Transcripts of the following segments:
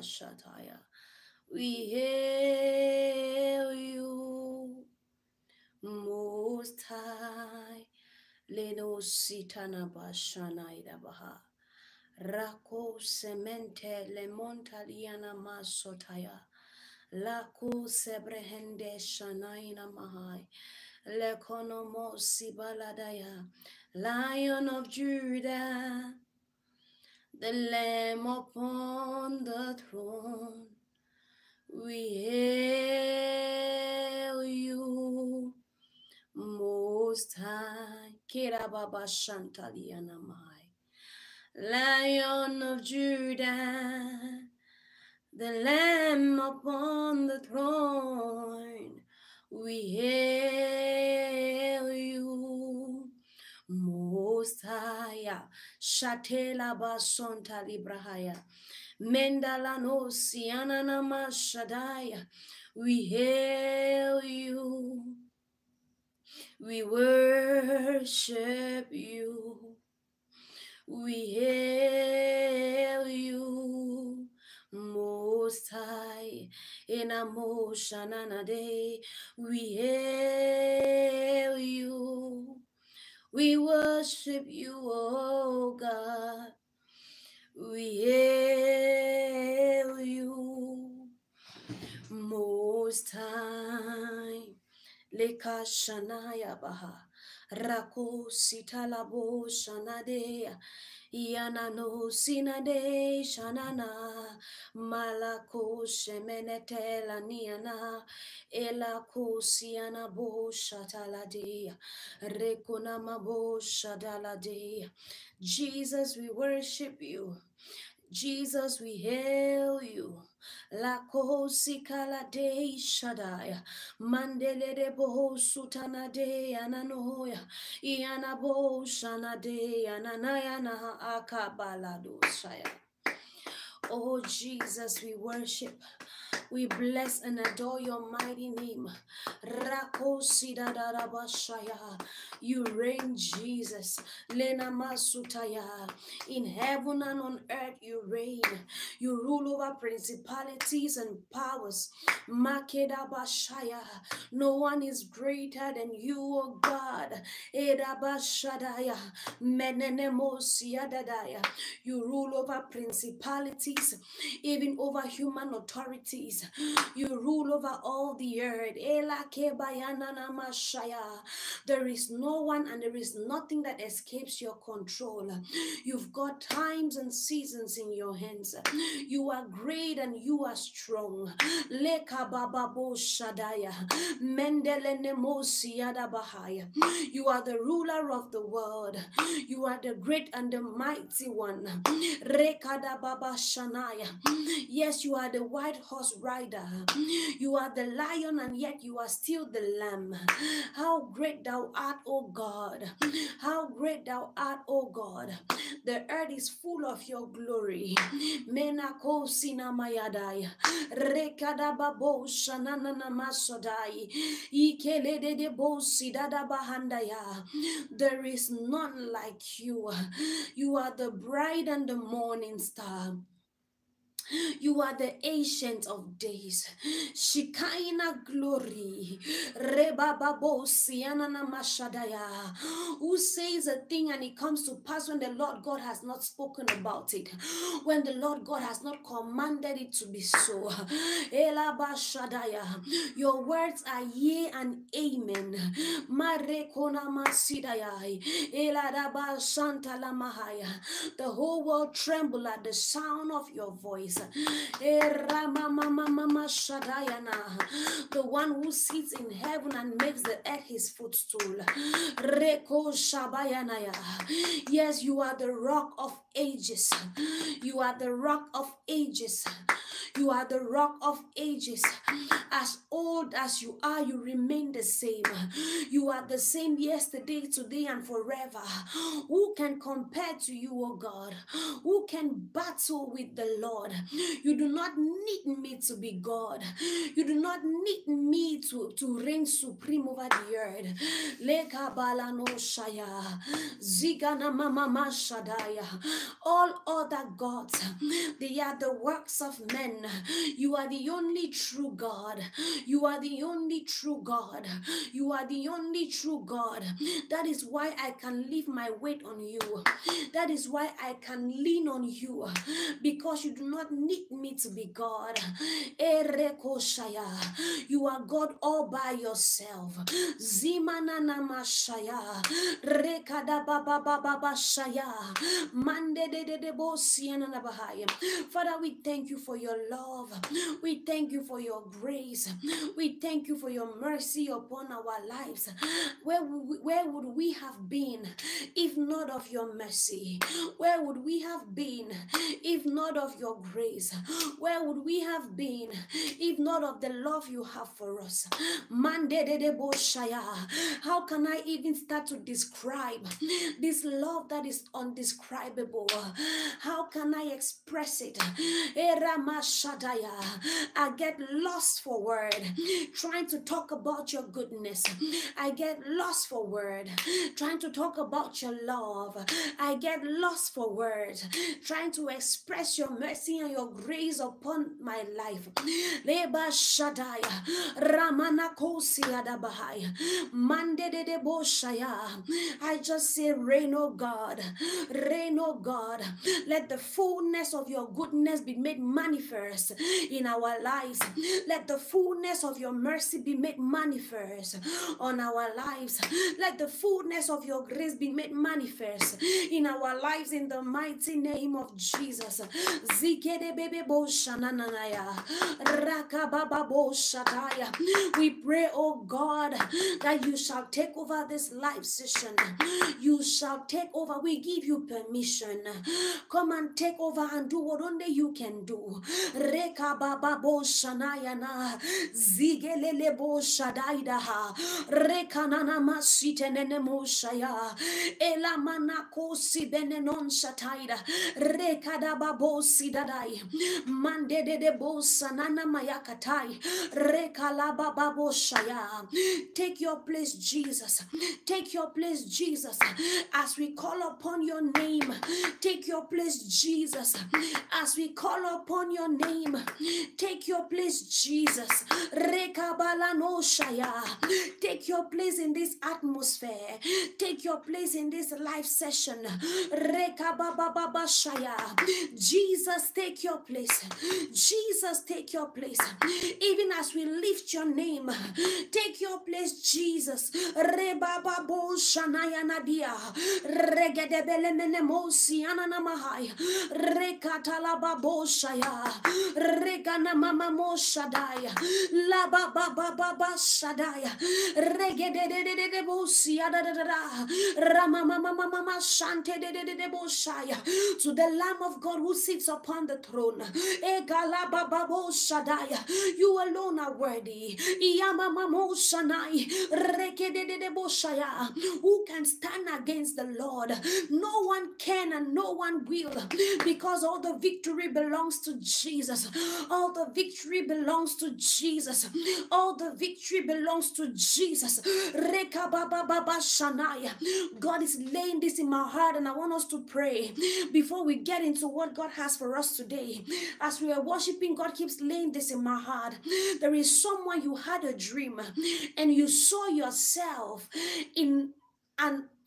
Kalabashataya. We hail you, Most High. Leno sitana bashana idabaha. Rako semente le montaliana masotaya. Laku sebrehende shanaina mahai. Lekonomo sibaladaya. Lion of Judah. The Lamb upon the throne. We hail you. Most High, Kirababa Shantalianamai, Lion of Judah, the Lamb upon the throne, we hail you. Most High, Shatela Basonta Librahaya, Mendalano Sianana Shadaya, we hail you. We worship you. We hail you. Most High, in a motion and a day, we hail you. We worship you, oh God. We hail you, Most High. Leka shanaya baha. Rako sitalabo shanadea. Yanano sinade shanana. Malako shemenetela niana. Elako siana bo shataladea. Rekunama bo shadaladea. Jesus, we worship you. Jesus, we hail you. La de shadaya. Mandele de boho sutana de ananoya. Iana bo shana de. Oh Jesus, we worship. We bless and adore your mighty name. You reign, Jesus. In heaven and on earth, you reign. You rule over principalities and powers. No one is greater than you, O God. Edabashadaya. Menenemosiadadaya. You rule over principalities, even over human You rule over all the earth. There is no one and there is nothing that escapes your control. You've got times and seasons in your hands. You are great and you are strong. You are the ruler of the world. You are the great and the mighty one. Yes, you are the white horse rider. You are the lion and yet you are still the lamb. How great thou art, O God. How great thou art, O God. The earth is full of your glory. Menako sinamayadaya. Rekadababo shananana masodai. Ikelede de bo bahandaya. There is none like you. You are the bride and the morning star. You are the ancient of days. Shekinah glory. Rebababosianana mashadaya. Who says a thing and it comes to pass when the Lord God has not spoken about it? When the Lord God has not commanded it to be so. Elabashadaya. Your words are yea and amen. Marekona masidaya. Eladaba santa lamahaya. The whole world tremble at the sound of your voice. The one who sits in heaven and makes the earth his footstool. Yes, you are the rock of ages. You are the rock of ages. You are the rock of ages. As old as you are, you remain the same. You are the same yesterday, today, and forever. Who can compare to you, O God? Who can battle with the Lord? You do not need me to be God. You do not need me to, to reign supreme over the earth. Leka balano shaya. Zigana mama shadaya. All other gods, they are the works of men. You are the only true God. You are the only true God. You are the only true God. That is why I can leave my weight on you. That is why I can lean on you because you do not need me to be God. You are God all by yourself. Zimanana mashaya. Rekada baba baba shaya. De Father, we thank you for your love. We thank you for your grace. We thank you for your mercy upon our lives. Where would we, where would we have been if not of your mercy? Where would we have been if not of your grace? Where would we have been if not of the love you have for us? How can I even start to describe this love that is undescribable? How can I express it? I get lost for word trying to talk about your goodness. I get lost for word trying to talk about your love. I get lost for word trying to express your mercy and your grace upon my life. Leba Ramana Kosiadabahaya Mande de. I just say, Reign, O God, reign, O God. Let the fullness of your goodness be made manifest in our lives. Let the fullness of your mercy be made manifest on our lives. Let the fullness of your grace be made manifest in our lives in the mighty name of Jesus. We pray, oh God, that you shall take over this live session. You shall take over. We give you permission. Come and take over and do what only you can do. Reka baba bo shanayana zigelele bo shadaidaha reka nana masite nene moshaya ela manako si benenon shataida. Reka da babo sidadai mande de de bo sanana mayakatai reka la baba bo shaya. Take your place Jesus. Take your place Jesus. As we call upon your name take your place Jesus as we call upon your name. Take your place, Jesus. Take your place in this atmosphere. Take your place in this live session. Jesus, take your place. Jesus, take your place. Even as we lift your name, take your place, Jesus. Rebababo Shanaya Nadia. Regedebele Menemosi Bo sia da da da da rama mama mama shante de de de de bo shaya to the lamb of God who sits upon the throne. Egala ba ba bo shadaya you alone are worthy. Iyama mama shanai regede de de bo shaya who can stand against the Lord? No one can and no one will because all the victory belongs to Jesus. All the victory belongs to Jesus. All the victory belongs to Jesus. God is laying this in my heart, and I want us to pray before we get into what God has for us today. As we are worshiping, God keeps laying this in my heart. There is someone you had a dream and you saw yourself in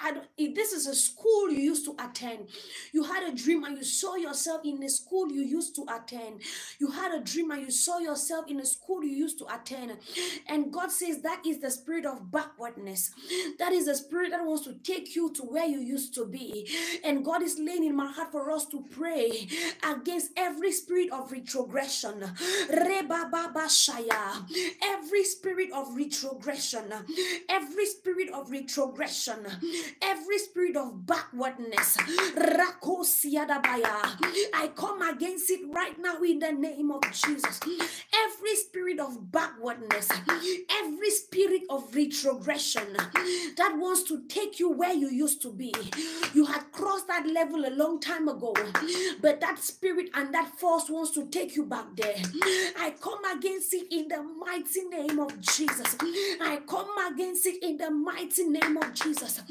and this is a school you used to attend. You had a dream and you saw yourself in a school you used to attend. You had a dream and you saw yourself in a school you used to attend. And God says that is the spirit of backwardness. That is the spirit that wants to take you to where you used to be. And God is laying in my heart for us to pray against every spirit of retrogression. Every spirit of retrogression. Every spirit of retrogression every spirit of backwardness, I come against it right now in the name of Jesus. Every spirit of backwardness, every spirit of retrogression that wants to take you where you used to be. You had crossed that level a long time ago, but that spirit and that force wants to take you back there. I come against it in the mighty name of Jesus. I come against it in the mighty name of Jesus.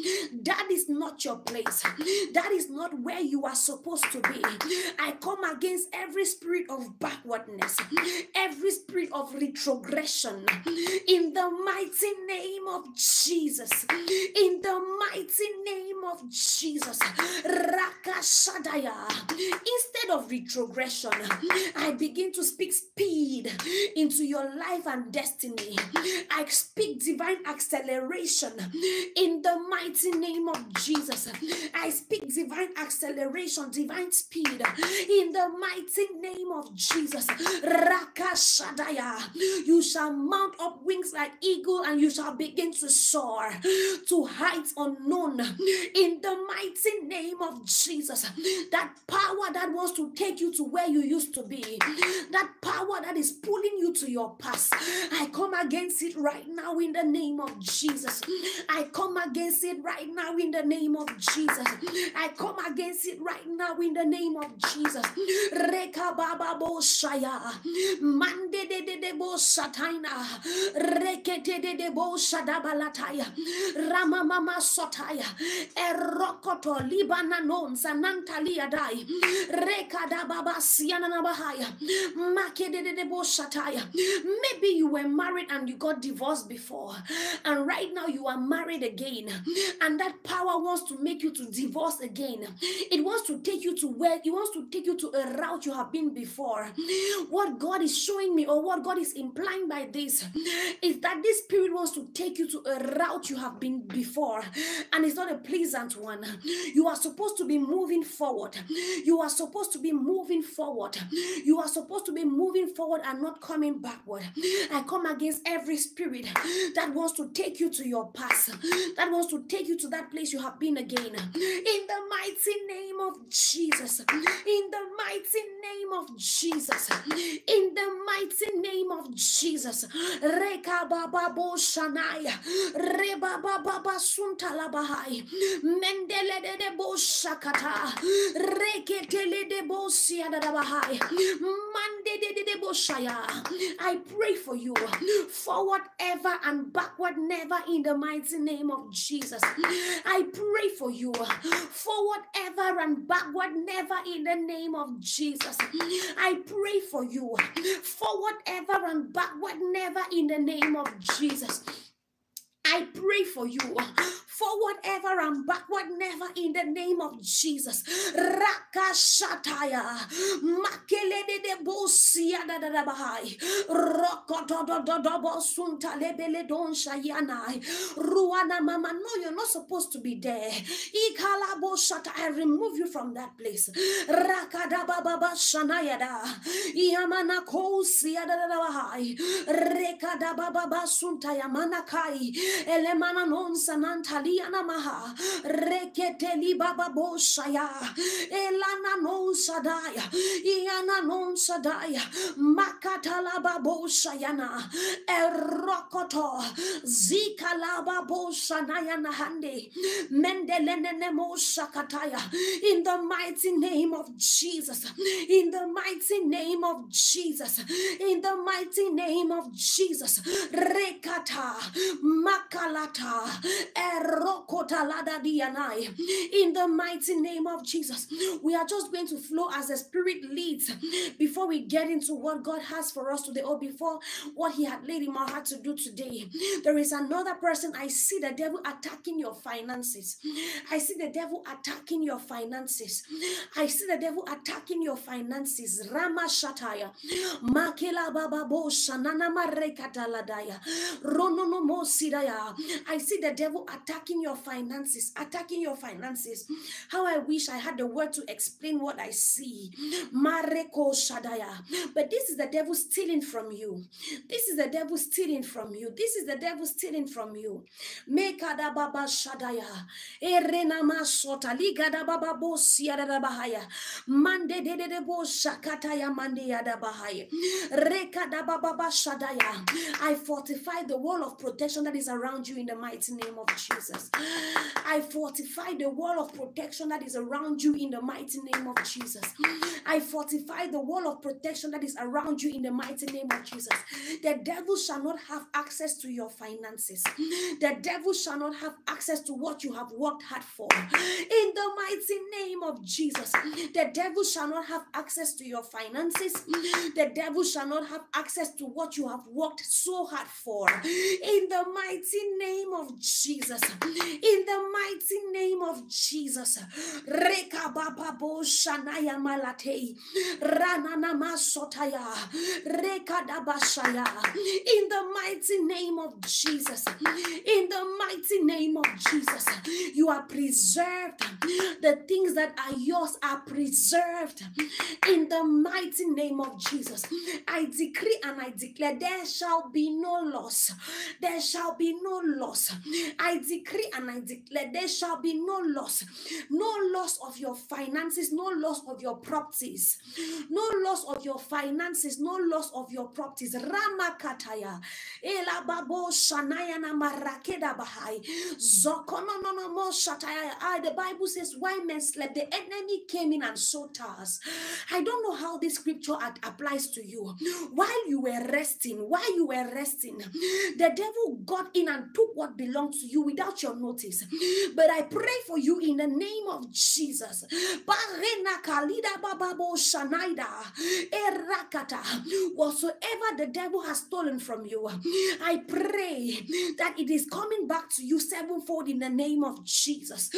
That is not your place. That is not where you are supposed to be. I come against every spirit of backwardness, every spirit of retrogression in the mighty name of Jesus. In the mighty name of Jesus. Rakashadaya. Instead of retrogression, I begin to speak speed into your life and destiny. I speak divine acceleration in the mighty name of Jesus. I speak divine acceleration, divine speed in the mighty name of Jesus. Rakashadaya. You shall mount up wings like eagle and you shall begin to soar to heights unknown in the mighty name of Jesus. That power that wants to take you to where you used to be, that power that is pulling you to your past, I come against it right now in the name of Jesus. I come against it right now in the name of Jesus. I come against it right now in the name of Jesus. Reka baba bo shaya. Mande de de de bo sataina. Rekete de de bo shadabalataya. Rama mama sotaya. Erokoto libana non. Reka da baba siana na bahaya. Make de de de bo shataya. Maybe you were married and you got divorced before. And right now you are married again. And that power wants to make you to divorce again. It wants to take you to where it wants to take you to a route you have been before. What God is showing me, or what God is implying by this, is that this spirit wants to take you to a route you have been before, and it's not a pleasant one. You are supposed to be moving forward. You are supposed to be moving forward. You are supposed to be moving forward and not coming backward. I come against every spirit that wants to take you to your past, that wants to take you to that place you have been again. In the mighty name of Jesus. In the mighty name of Jesus. In the mighty name of Jesus. Reka baba bo. Reba baba bahai. Mendele de de bo shakata. Reketele de bo siada bahai. Mande de de de bo shaya. I pray for you. Forward ever and backward never in the mighty name of Jesus. I pray for you forward ever and backward never in the name of Jesus. I pray for you forward ever and backward never in the name of Jesus. I pray for you forward ever and backward never in the name of Jesus. Rakashataya. Makelede de bosia da da da bahai. Bosunta lebele don shayanai. Ruana mama, no, you're not supposed to be there. Ikala boshata, I remove you from that place. Rakada baba shanayada. Iamana kosia da da da bahai. Rekada baba sunta yamana kai. Elemana non sanantalia namaha. Reketeli baba boshaya. Elana non sadaya. Iana non sadaya. Makatala babo shayana. Erok Erokoto Zika Laba Bo Shanaya Nahande Mendelene Mo Shakataya in the mighty name of Jesus in the mighty name of Jesus in the mighty name of Jesus Rekata Makalata Dianai in the mighty name of Jesus we are just going to flow as the spirit leads before we get into what God has for us today or before what he had laid in my heart to do today. There is another person. I see the devil attacking your finances. I see the devil attacking your finances. I see the devil attacking your finances. Rama Shataya. Makela Baba Bo Shanana Marekataladaya. Ronono Mo Sidaya. I see the devil attacking your finances, attacking your finances. How I wish I had the word to explain what I see. Mareko Shadaya. But this is the devil stealing from you. This is the devil stealing from you. This is the devil stealing from you. Mekada baba shadaya. Erena masota ligada baba bosia da bahaya. Mande de de de bo shakataya yada bahaya. Rekada baba shadaya. I fortify the wall of protection that is around you in the mighty name of Jesus. I fortify the wall of protection that is around you in the mighty name of Jesus. I fortify the wall of protection that is around you in the mighty name of Jesus. The devil shall not have access to your finances. The devil shall not have access to what you have worked hard for. In the mighty name of Jesus, the devil shall not have access to your finances. The devil shall not have access to what you have worked so hard for. In the mighty name of Jesus. In the mighty name of Jesus. Reka baba bo shanaya malatei. Ranana masotaya. Reka dabashaya. In the mighty name of Jesus. In the mighty name of Jesus. You are preserved. The things that are yours are preserved. In the mighty name of Jesus. I decree and I declare there shall be no loss. There shall be no loss. I decree and I declare there shall be no loss. No loss of your finances, no loss of your properties, no loss of your finances, no loss of your properties. Ramakataya. Elababo Shanayana Marakeda Bahai. Zokonononomo Shataya. Ah, the Bible says, Why men slept, the enemy came in and sought us. I don't know how this scripture applies to you. While you were resting, while you were resting, the devil got in and took what belonged to you without your notice. But I pray for you in the name of Jesus. Whatsoever the devil has stolen from you, I pray that it is coming back to you sevenfold in the name of Jesus.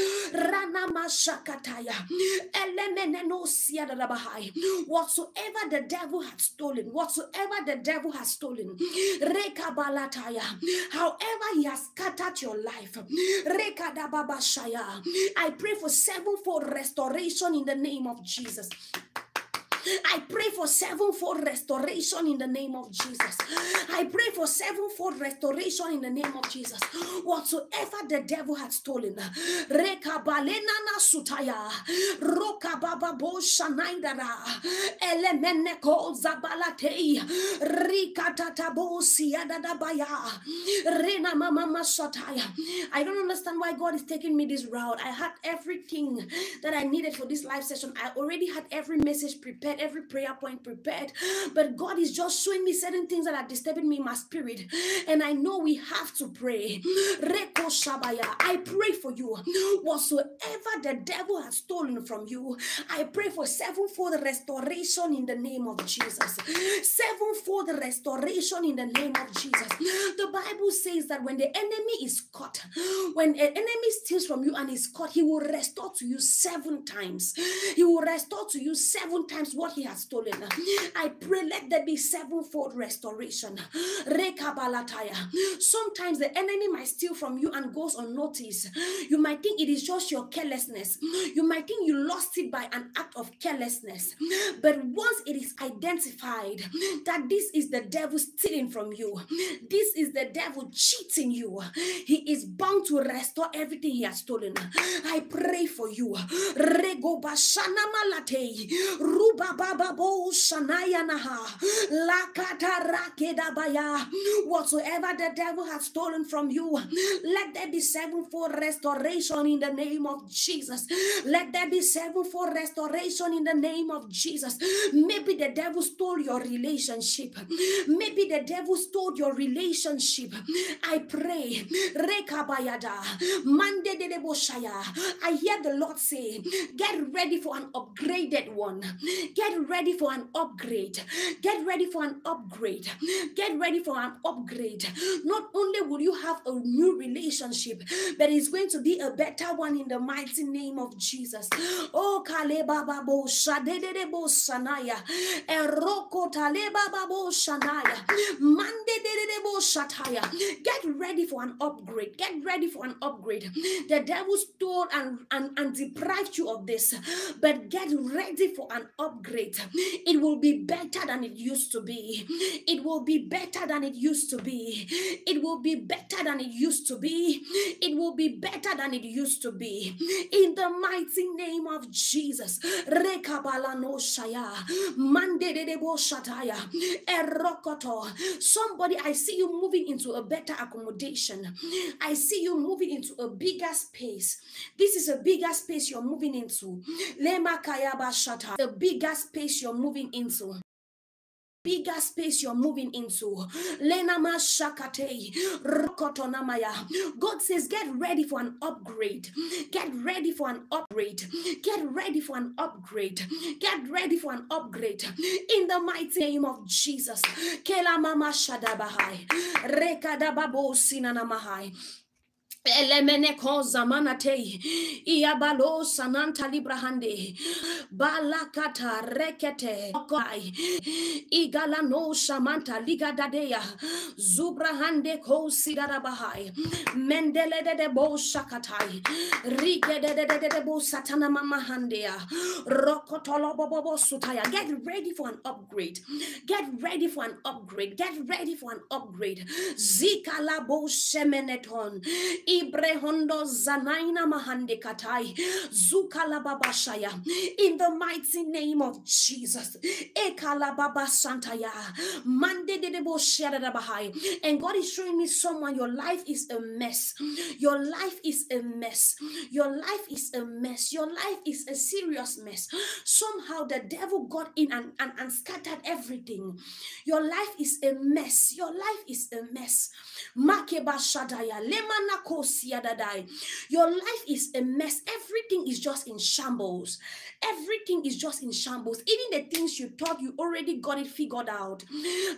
Whatsoever the devil has stolen, whatsoever the devil has stolen, however he has scattered your life, I pray for sevenfold restoration in the name of Jesus. I pray for sevenfold restoration in the name of Jesus. I pray for sevenfold restoration in the name of Jesus. Whatsoever the devil had stolen, rekabalena sutaya, rokababa bo shanaidara, elemeneko zabalatei, rikatatabo siadadabaya, rena mama masataya. I don't understand why God is taking me this route. I had everything that I needed for this live session. I already had every message prepared prepared, every prayer point prepared. But God is just showing me certain things that are disturbing me in my spirit. And I know we have to pray. Reko Shabaya, I pray for you. Whatsoever the devil has stolen from you, I pray for sevenfold restoration in the name of Jesus. Sevenfold restoration in the name of Jesus. The Bible says that when the enemy is caught, when an enemy steals from you and is caught, he will restore to you seven times. He will restore to you seven times what he has stolen. I pray let there be sevenfold restoration. Sometimes the enemy might steal from you and goes unnoticed. You might think it is just your carelessness. You might think you lost it by an act of carelessness. But once it is identified that this is the devil stealing from you, this is the devil cheating you, he is bound to restore everything he has stolen. I pray for you. Rego bashana malate, ruba baya. Whatsoever the devil has stolen from you, let there be sevenfold restoration in the name of Jesus. Let there be sevenfold restoration in the name of Jesus. Maybe the devil stole your relationship. Maybe the devil stole your relationship. I pray. I hear the Lord say, get ready for an upgraded one. Get ready for an upgrade. Get ready for an upgrade. Get ready for an upgrade. Not only will you have a new relationship, but it's going to be a better one in the mighty name of Jesus. Oh, Kaleba Babo Shadede Bo Sanaya. Eroko Taleba Babo Shanaya. Mande de Bo Shataya. Get ready for an upgrade. Get ready for an upgrade. The devil stole and, and, and deprived you of this, but get ready for an upgrade. It will be better than it used to be. It will be better than it used to be. It will be better than it used to be. It will be better than it used to be. In the mighty name of Jesus. Somebody, I see you moving into a better accommodation. I see you moving into a bigger space. This is a bigger space you're moving into. The bigger space you're moving into bigger space you're moving into. Lenama shakate, rokotonamaya. God says, get ready for an upgrade. Get ready for an upgrade. Get ready for an upgrade. Get ready for an upgrade. In the mighty name of Jesus. Kela mama shadabahai. Rekadababo sinanamahai. Elemene koza manate iabalo sananta librahande balakata rekete. Okai. Igala no shamanta ligadadea zubrahande ko sidarabahai mendele de de bo shakatai. Rige de de de de bo satana mama handea rokotolo bobo sutaya. Get ready for an upgrade. Get ready for an upgrade. Get ready for an upgrade. Zikala bo shemeneton Ibrehondo zanaina mahande katai. Zukala babashaya. In the mighty name of Jesus. Ekala baba santaya. Mande de debo bahai. And God is showing me someone, your life is a mess. Your life is a mess. Your life is a mess. Your life is a serious mess. Somehow the devil got in and, and, and scattered everything. Your life is a mess. Your life is a mess. Makeba shadaya. Lemanako your life is a mess. Everything is just in shambles. Everything is just in shambles. Even the things you thought you already got it figured out.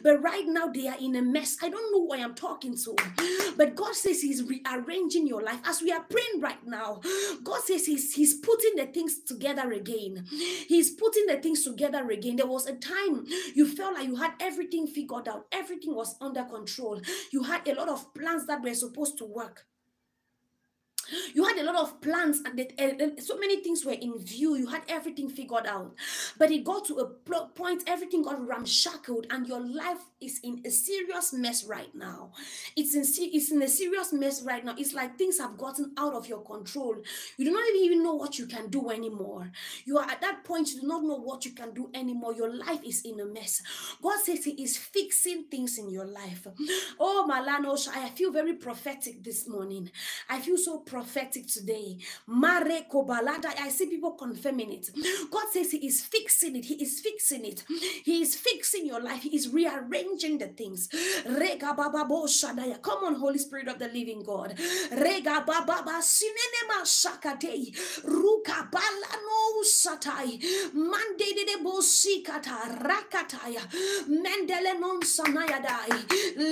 But right now they are in a mess. I don't know why I am talking to. But God says He's rearranging your life. As we are praying right now, God says He's, he's putting the things together again. He's putting the things together again. There was a time you felt like you had everything figured out, everything was under control. You had a lot of plans that were supposed to work. You had a lot of plans and that, so many things were in view. You had everything figured out. But it got to a point, everything got ramshackled, and your life is in a serious mess right now. It's in, it's in a serious mess right now. It's like things have gotten out of your control. You do not even know what you can do anymore. You are at that point, you do not know what you can do anymore. Your life is in a mess. God says He is fixing things in your life. Oh, Malanos, I feel very prophetic this morning. I feel so prophetic prophetic today. Mare kobalada. I see people confirming it. God says He is fixing it. He is fixing it. He is fixing your life. He is rearranging the things. Rega baba bo shadaya. Come on, Holy Spirit of the Living God. Rega baba ba sinenema shakate. Ruka bala no satai. Mande de bo sikata rakataya. Mendele non sanaya dai.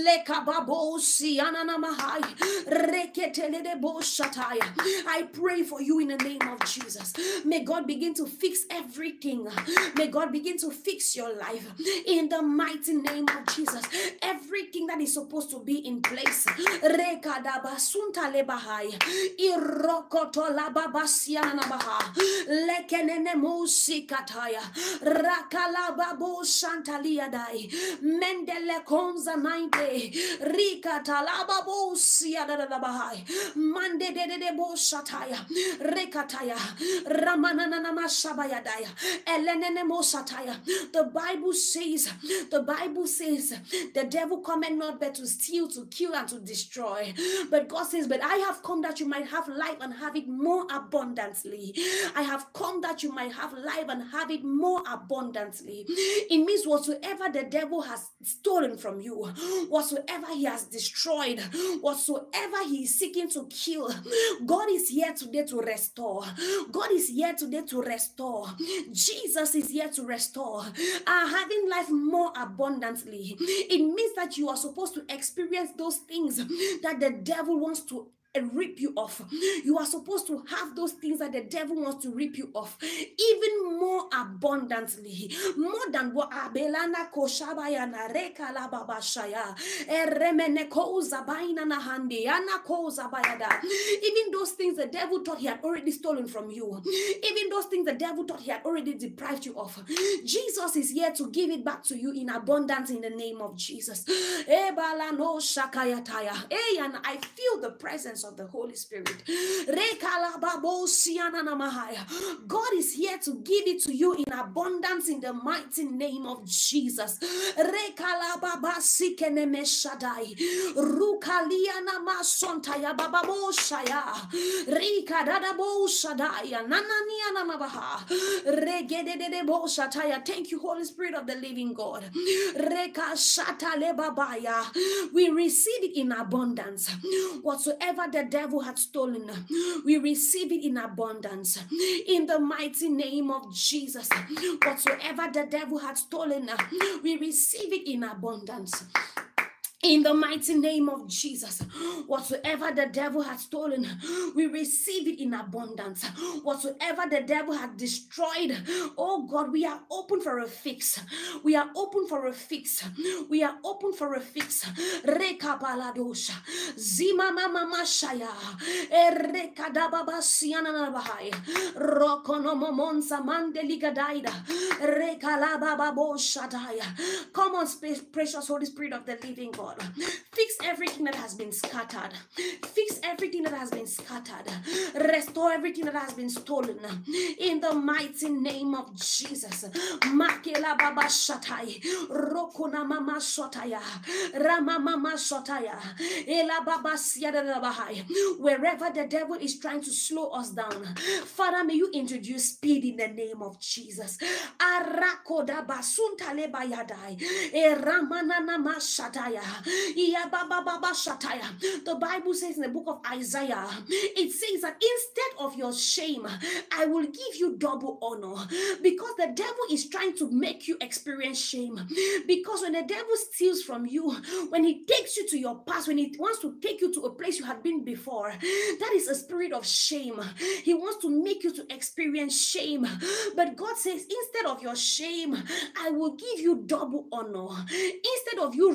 Leka babo si anana mahai. Reketele de bo shatai. I pray for you in the name of Jesus. May God begin to fix everything. May God begin to fix your life in the mighty name of Jesus. Everything that is supposed to be in place. Rakalababo shantalia dai. Mendele konza nainte. Rika talababo siada bahai. Mande Rekataya. Ramanana mashabayadaya. Elenene mosataya. The Bible says, the Bible says, the devil cometh not but to steal, to kill, and to destroy. But God says, But I have come that you might have life and have it more abundantly. I have come that you might have life and have it more abundantly. It means whatsoever the devil has stolen from you, whatsoever he has destroyed, whatsoever he is seeking to kill, God is here today to restore. God is here today to restore. Jesus is here to restore. Are having life more abundantly. It means that you are supposed to experience those things that the devil wants to rip you off. You are supposed to have those things that the devil wants to rip you off, even more abundantly, more than what Abelana Koshabaya Nareka Lababashaya, Eremene Koza Baina Nahandi, Ana Koza Bayada. Even those things the devil thought he had already stolen from you, even those things the devil thought he had already deprived you of. Jesus is here to give it back to you in abundance in the name of Jesus. Ebalano Shakayataya. Hey, and I feel the presence of the Holy Spirit. God is here to give it to you in abundance in the mighty name of Jesus. Thank you, Holy Spirit of the living God. We receive it in abundance. Whatsoever the devil had stolen, we receive it in abundance. In the mighty name of Jesus, whatsoever the devil had stolen, we receive it in abundance. In the mighty name of Jesus, whatsoever the devil has stolen, we receive it in abundance. Whatsoever the devil has destroyed, oh God, we are open for a fix. We are open for a fix. We are open for a fix. Rekapaladosha, zima mama mashaya, erekadababa siana bahai, rokonomomonsa mandeligadaida, rekalababa boshadaya. Come on, precious Holy Spirit of the living God. God. Fix everything that has been scattered. Fix everything that has been scattered. Restore everything that has been stolen. In the mighty name of Jesus. Makela baba shatai. Rokuna mama shotaya. Rama mama shotaya. Ela baba. Wherever the devil is trying to slow us down. Father, may you introduce speed in the name of Jesus. Arakoda shataya. The Bible says in the book of Isaiah, it says that instead of your shame, I will give you double honor because the devil is trying to make you experience shame. Because when the devil steals from you, when he takes you to your past, when he wants to take you to a place you had been before, that is a spirit of shame. He wants to make you to experience shame. But God says, instead of your shame, I will give you double honor. Instead of you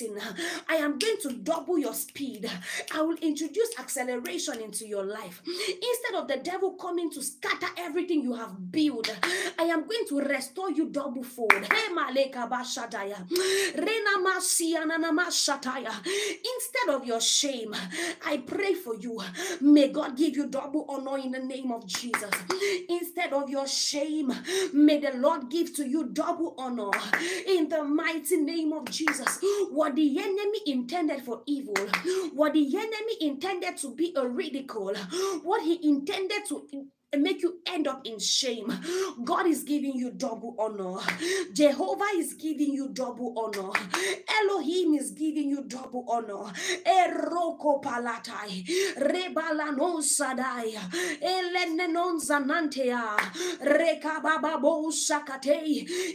retrogress I am going to double your speed. I will introduce acceleration into your life. Instead of the devil coming to scatter everything you have built, I am going to restore you double fold. Instead of your shame, I pray for you. May God give you double honor in the name of Jesus. Instead of your shame, may the Lord give to you double honor in the mighty name of Jesus what the enemy intended for evil, what the enemy intended to be a ridicule, what he intended to make you end up in shame. God is giving you double honor. Jehovah is giving you double honor. Elohim is giving you double honor. Eroko palatai. Rebalanon sadai. Elenenon.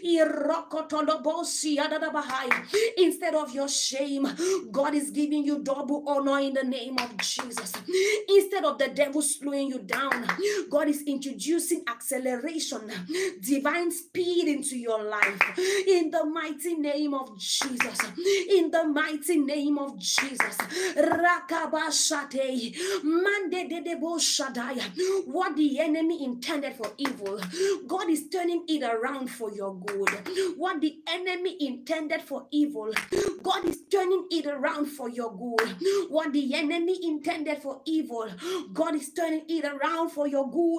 Irokotolobosi adadabahai. Instead of your shame, God is giving you double honor in the name of Jesus. Instead of the devil slowing you down, God is introducing acceleration, divine speed into your life. In the mighty name of Jesus. In the mighty name of Jesus. Rakabashate. What the enemy intended for evil, God is turning it around for your good. What the enemy intended for evil, God is turning it around for your good. What the enemy intended for evil, God is turning it around for your good.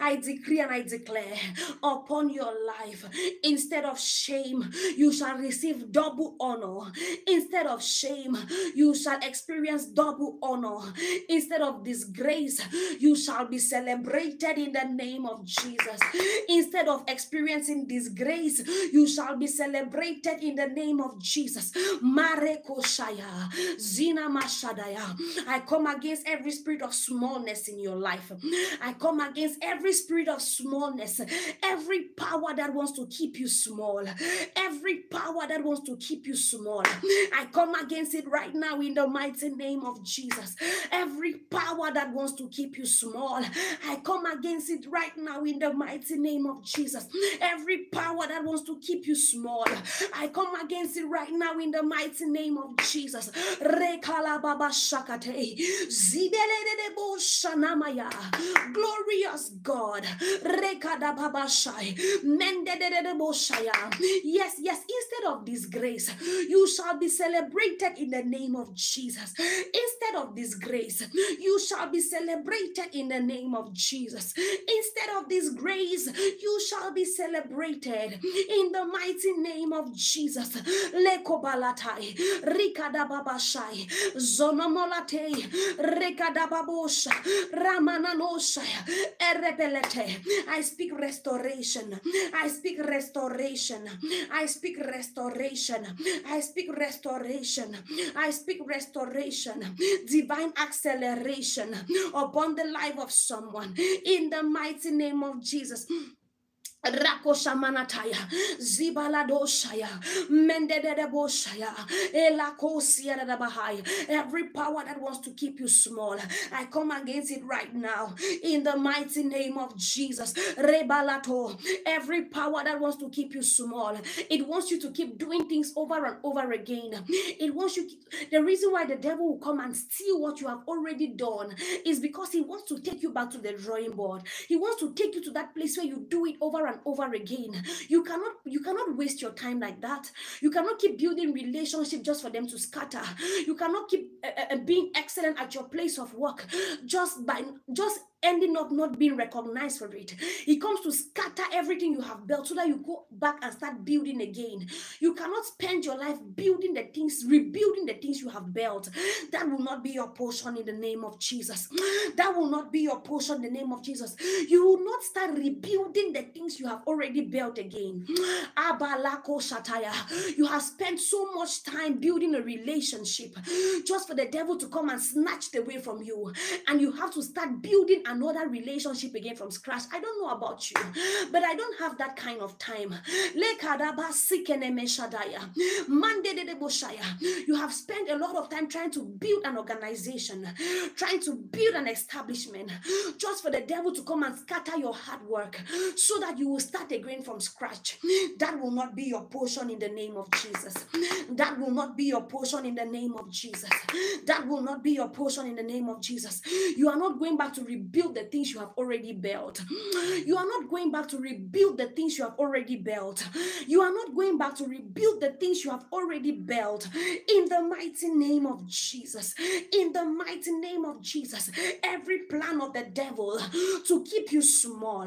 I decree and I declare upon your life, instead of shame, you shall receive double honor. Instead of shame, you shall experience double honor. Instead of disgrace, you shall be celebrated in the name of Jesus. Instead of experiencing disgrace, you shall be celebrated in the name of Jesus. Marekoshaya, Zina Mashadaya. I come against every spirit of smallness in your life life. I come against every spirit of smallness, every power that wants to keep you small, every power that wants to keep you small. I come against it right now in the mighty name of Jesus. Every power that wants to keep you small, I come against it right now in the mighty name of Jesus. Every power that wants to keep you small, I come against it right now in the mighty name of Jesus. Rekala baba shakate. Zibele de shanamaya. Glorious God. Yes, yes, instead of disgrace, you shall be celebrated in the name of Jesus. Instead of disgrace, you shall be celebrated in the name of Jesus. Instead of disgrace, you shall be celebrated in the mighty name of Jesus. Lekobalatai, Rikadababashai, Zonomolate, Rekadababosha, Rama I speak restoration. I speak restoration. I speak restoration. I speak restoration. I speak restoration. Divine acceleration upon the life of someone in the mighty name of Jesus. Rakoshamanataya, Zibaladoshaya, Mendedeboshaya, Elakosiadabahaya. Every power that wants to keep you small, I come against it right now in the mighty name of Jesus. Rebalato, every power that wants to keep you small, it wants you to keep doing things over and over again. It wants you, the reason why the devil will come and steal what you have already done is because he wants to take you back to the drawing board. He wants to take you to that place where you do it over and and over again. You cannot you cannot waste your time like that. You cannot keep building relationship just for them to scatter. You cannot keep uh, uh, being excellent at your place of work just by just ending up not being recognized for it. It comes to scatter everything you have built so that you go back and start building again. You cannot spend your life building the things, rebuilding the things you have built. That will not be your portion in the name of Jesus. That will not be your portion in the name of Jesus. You will not start rebuilding the things you have already built again. Shataya. You have spent so much time building a relationship just for the devil to come and snatch the way from you. And you have to start building another relationship again from scratch. I don't know about you, but I don't have that kind of time. You have spent a lot of time trying to build an organization, trying to build an establishment, just for the devil to come and scatter your hard work so that you will start again from scratch. That will not be your portion in the name of Jesus. That will not be your portion in the name of Jesus. That will not be your portion in the name of Jesus. You are not going back to rebuild rebuild the things you have already built. You are not going back to rebuild the things you have already built. You are not going back to rebuild the things you have already built. In the mighty name of Jesus. In the mighty name of Jesus. Every plan of the devil to keep you small,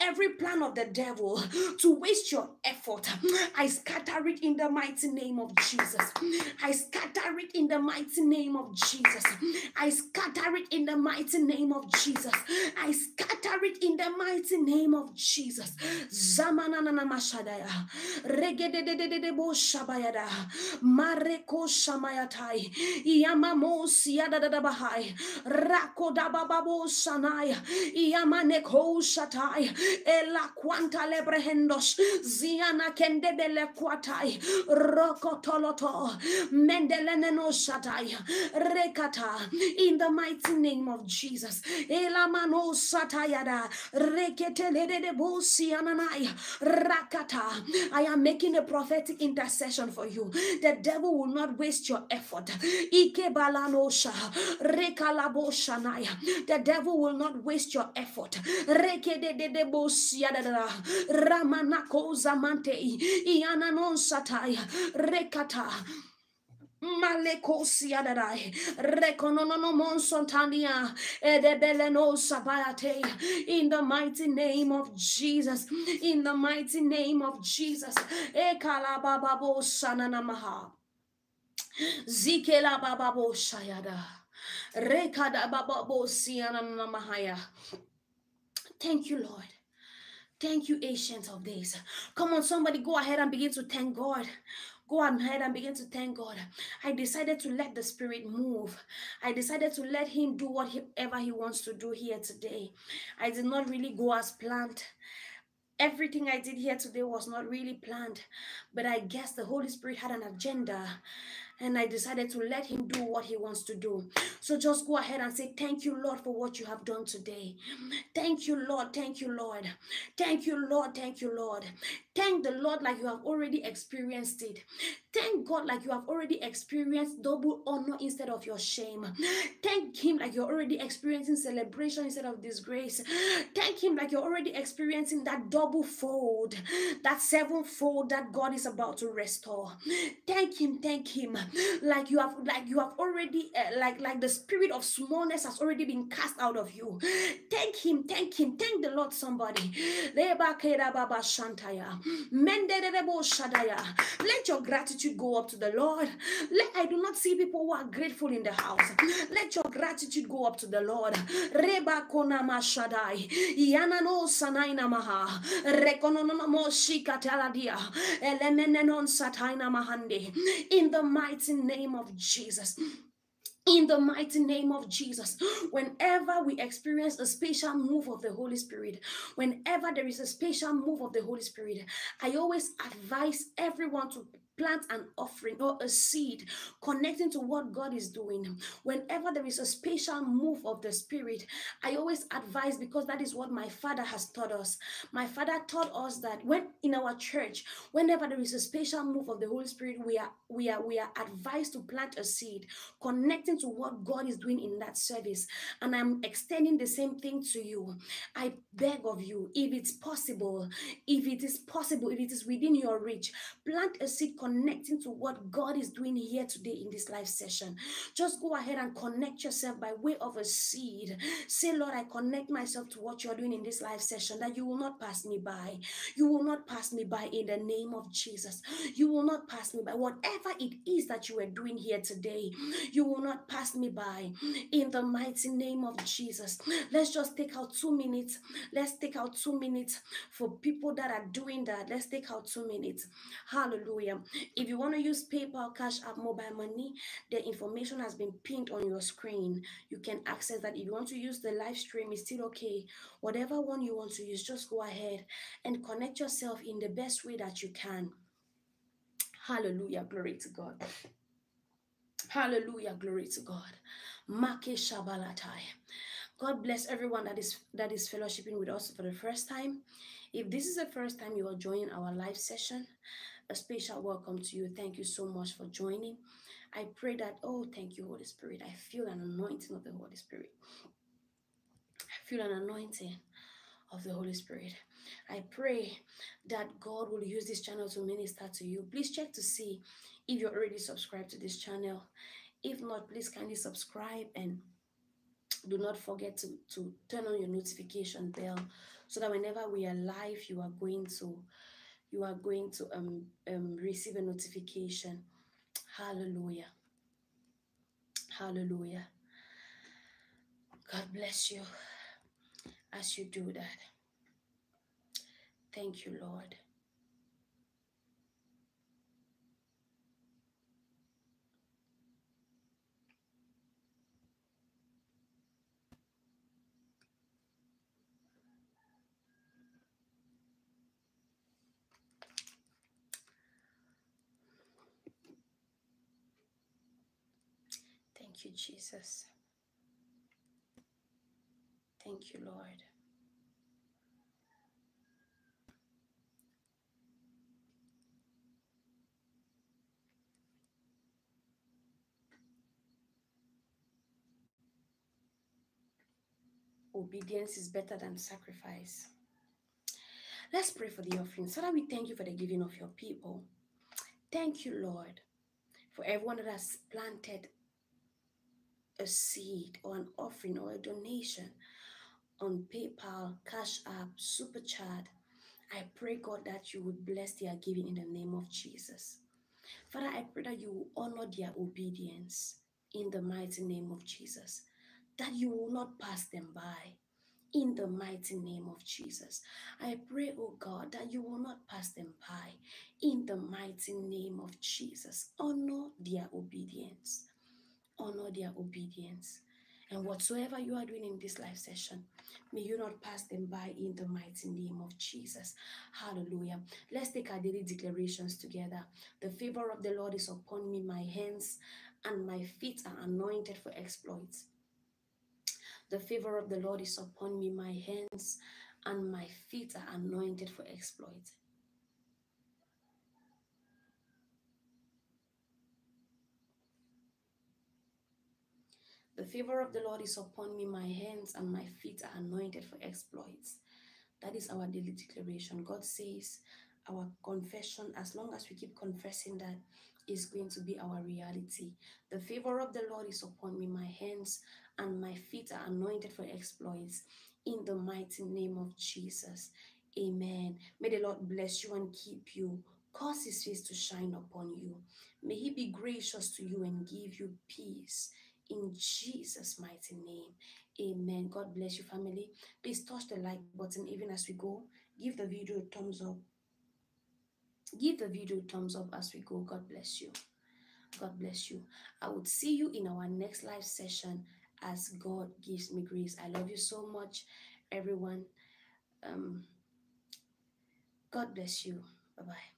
every plan of the devil to waste your effort, I scatter it in the mighty name of Jesus. I scatter it in the mighty name of Jesus. I scatter it in the mighty name of Jesus. I scatter it in the mighty name of Jesus. Zamanana mashadaya. Regededededebo shabayada. Mareko shamayatai. Yamamo siada bahai. Rako dabababo sanaya. Yamaneko shatai. Ela quanta lebrehendos. Ziana kendebele quatai. Rokotoloto. Mendeleneno shatai. Rekata. In the mighty name of Jesus. Satayada. Rakata. I am making a prophetic intercession for you. The devil will not waste your effort. The devil will not waste your effort. Ramanako zamante. Rekata. Maleko siadadai, rekonono monsontania, edebeleno sabayate, in the mighty name of Jesus, in the mighty name of Jesus, ekalabababo sananamaha, zikela bababo shayada, rekada bababo siananamahaya. Thank you, Lord. Thank you, ancient of days. Come on, somebody go ahead and begin to thank God. Go ahead and begin to thank God. I decided to let the Spirit move. I decided to let Him do whatever He wants to do here today. I did not really go as planned. Everything I did here today was not really planned, but I guess the Holy Spirit had an agenda and I decided to let him do what he wants to do. So just go ahead and say, Thank you, Lord, for what you have done today. Thank you, Lord. Thank you, Lord. Thank you, Lord. Thank you, Lord. Thank the Lord like you have already experienced it. Thank God like you have already experienced double honor instead of your shame. Thank Him like you're already experiencing celebration instead of disgrace. Thank Him like you're already experiencing that double fold, that sevenfold that God is about to restore. Thank Him, thank Him like you have like you have already uh, like like the spirit of smallness has already been cast out of you. Thank Him, thank Him, thank the Lord. Somebody. Let your gratitude go up to the Lord. Let I do not see people who are grateful in the house. Let your gratitude go up to the Lord. Reba kona mashadai. Yana no sanaina maha. Rekonono mo shikataladia. Elemenenon sataina mahande. In the mighty name of Jesus in the mighty name of Jesus. Whenever we experience a special move of the Holy Spirit, whenever there is a special move of the Holy Spirit, I always advise everyone to plant an offering or a seed connecting to what God is doing. Whenever there is a special move of the Spirit, I always advise because that is what my father has taught us. My father taught us that when in our church, whenever there is a special move of the Holy Spirit, we are we are we are advised to plant a seed connecting to what God is doing in that service. And I'm extending the same thing to you. I beg of you, if it's possible, if it is possible, if it is within your reach, plant a seed connecting to what God is doing here today in this live session. Just go ahead and connect yourself by way of a seed. Say, Lord, I connect myself to what you're doing in this live session, that you will not pass me by. You will not pass me by in the name of Jesus. You will not pass me by. Whatever it is that you are doing here today, you will not pass me by in the mighty name of Jesus. Let's just take out two minutes. Let's take out two minutes for people that are doing that. Let's take out two minutes. Hallelujah. If you want to use PayPal, Cash App, mobile money, the information has been pinned on your screen. You can access that. If you want to use the live stream, it's still okay. Whatever one you want to use, just go ahead and connect yourself in the best way that you can. Hallelujah. Glory to God. Hallelujah. Glory to God. Make Shabalatai. God bless everyone that is that is fellowshipping with us for the first time. If this is the first time you are joining our live session, a special welcome to you. Thank you so much for joining. I pray that, oh, thank you, Holy Spirit. I feel an anointing of the Holy Spirit. I feel an anointing of the Holy Spirit. I pray that God will use this channel to minister to you. Please check to see if you're already subscribed to this channel. If not, please kindly subscribe and do not forget to, to turn on your notification bell so that whenever we are live, you are going to you are going to um, um receive a notification. Hallelujah. Hallelujah. God bless you as you do that. Thank you, Lord. Thank you, Jesus. Thank you, Lord. Obedience is better than sacrifice. Let's pray for the offering. Father, we thank you for the giving of your people. Thank you, Lord, for everyone that has planted a seed or an offering or a donation on PayPal, Cash App, Super Chat. I pray, God, that you would bless their giving in the name of Jesus. Father, I pray that you will honor their obedience in the mighty name of Jesus, that you will not pass them by in the mighty name of Jesus. I pray, oh God, that you will not pass them by in the mighty name of Jesus. Honor their obedience. Honor their obedience. And whatsoever you are doing in this live session, may you not pass them by in the mighty name of Jesus. Hallelujah. Let's take our daily declarations together. The favor of the Lord is upon me, my hands and my feet are anointed for exploits. The favor of the Lord is upon me, my hands and my feet are anointed for exploits. The favor of the Lord is upon me, my hands and my feet are anointed for exploits. That is our daily declaration. God says our confession, as long as we keep confessing that, is going to be our reality. The favor of the Lord is upon me, my hands and my feet are anointed for exploits. In the mighty name of Jesus. Amen. May the Lord bless you and keep you. Cause his face to shine upon you. May he be gracious to you and give you peace in Jesus' mighty name. Amen. God bless you, family. Please touch the like button even as we go. Give the video a thumbs up. Give the video a thumbs up as we go. God bless you. God bless you. I would see you in our next live session as God gives me grace. I love you so much, everyone. Um, God bless you. Bye bye.